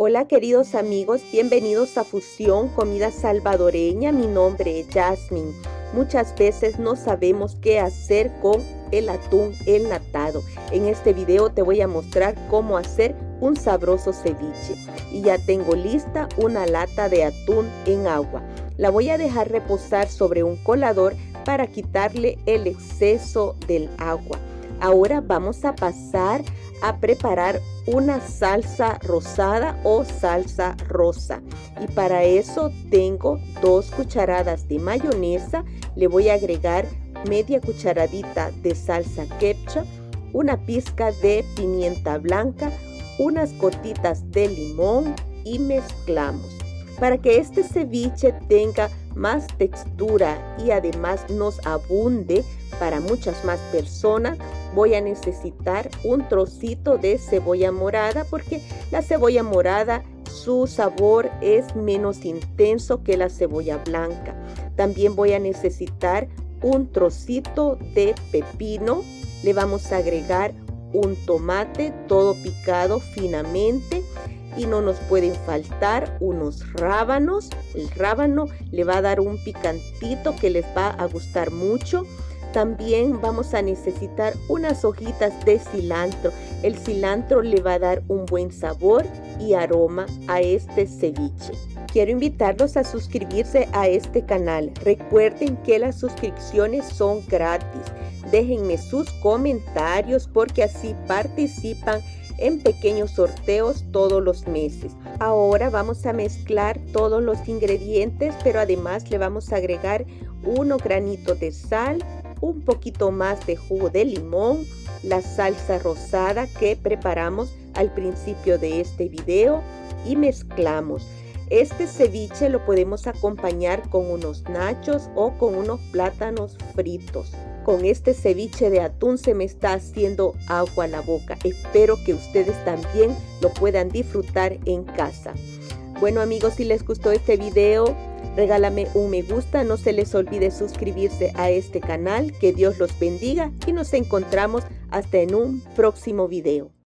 Hola queridos amigos, bienvenidos a Fusión Comida Salvadoreña. Mi nombre es Jasmine. Muchas veces no sabemos qué hacer con el atún enlatado. En este video te voy a mostrar cómo hacer un sabroso ceviche. Y ya tengo lista una lata de atún en agua. La voy a dejar reposar sobre un colador para quitarle el exceso del agua. Ahora vamos a pasar a preparar una salsa rosada o salsa rosa. Y para eso tengo dos cucharadas de mayonesa. Le voy a agregar media cucharadita de salsa ketchup, una pizca de pimienta blanca, unas gotitas de limón y mezclamos. Para que este ceviche tenga más textura y además nos abunde para muchas más personas, voy a necesitar un trocito de cebolla morada porque la cebolla morada su sabor es menos intenso que la cebolla blanca. También voy a necesitar un trocito de pepino. Le vamos a agregar un tomate todo picado finamente y no nos pueden faltar unos rábanos. El rábano le va a dar un picantito que les va a gustar mucho. También vamos a necesitar unas hojitas de cilantro. El cilantro le va a dar un buen sabor y aroma a este ceviche. Quiero invitarlos a suscribirse a este canal. Recuerden que las suscripciones son gratis. Déjenme sus comentarios porque así participan en pequeños sorteos todos los meses. Ahora vamos a mezclar todos los ingredientes, pero además le vamos a agregar uno granito de sal, un poquito más de jugo de limón, la salsa rosada que preparamos al principio de este video y mezclamos. Este ceviche lo podemos acompañar con unos nachos o con unos plátanos fritos. Con este ceviche de atún se me está haciendo agua a la boca. Espero que ustedes también lo puedan disfrutar en casa. Bueno amigos, si les gustó este video, regálame un me gusta. No se les olvide suscribirse a este canal. Que Dios los bendiga y nos encontramos hasta en un próximo video.